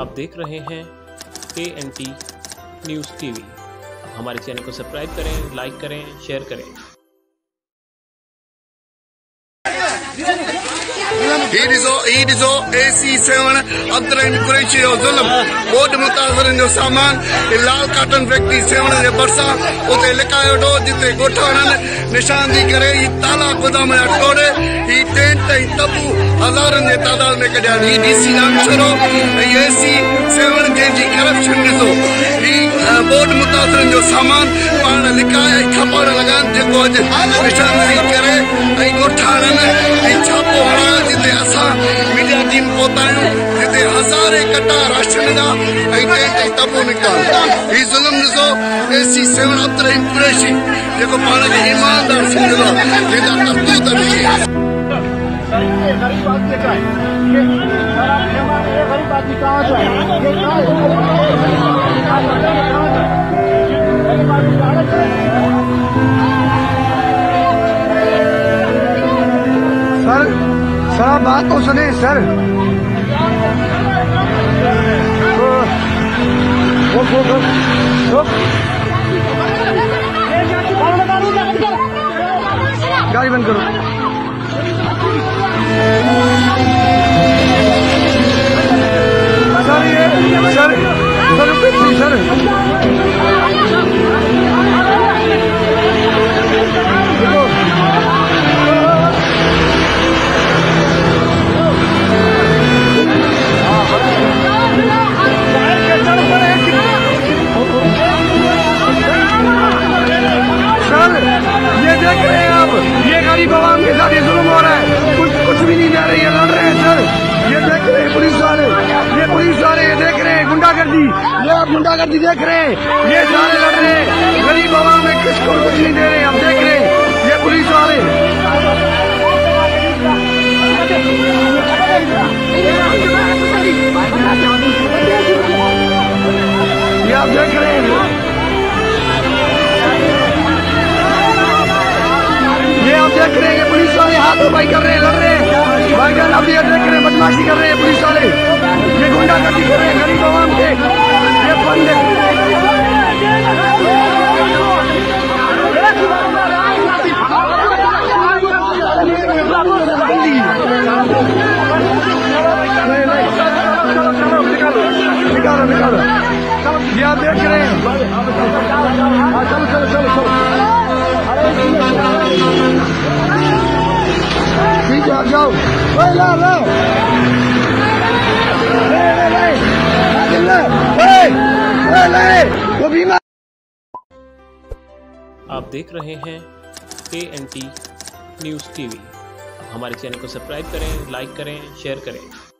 آپ دیکھ رہے ہیں کے N T news T V ہمارے چینل کو سبسکرائب کریں، لائک کریں، شیئر کریں۔ ایڈیزو ایڈیزو ایسی سیون ابترین قریشی اور ظلم بوڈ متاظرین جو سامان لال کارٹن فیکٹی سیون جو برسا اوٹے لکائے اوٹو جتے گوٹھانا نشان دی کرے یہ تالا خدا میں اٹھوڑے یہ تین تین تبو ہزار انجے تعداد میں کڑیا یہ ڈی سی آن شروع یہ ایسی سیون جن جی کرپ شنگی سو یہ بوڈ متاظرین جو سامان پانا لکائے کھپانا لگان جن کو اج نشان دی ٹائم پہتا ہوں جتے ہزارے کٹا راشن جا ایٹین تے تبو نکتا ہی ظلم نزو ایسی سیون اپتر امپریشی جے کو پانا کے جی، ایمان دار سنگلا جتا اتو تبی ہے سر یہ غریب آتے کا ہے غریب آتے کا ہے غریب آتے کا بات تو سنیں سر۔ گاڑی بند کرو۔ سر سر سر سر۔ یہ آپ گنڈا گردی دیکھ رہے ہیں، یہ سارے لڑ رہے ہیں، غریب عوام میں کس کو کچھ نہیں دے رہے ہیں، ہم دیکھ رہے ہیں، یہ پولیس والے یہ آپ دیکھ نکالو نکالو آپ دیکھ رہے ہیں؟ چلو جاؤ۔ آپ دیکھ رہے ہیں N T news T V ہمارے چینل کو سبسکرائب کریں، لائک کریں، شیئر کریں۔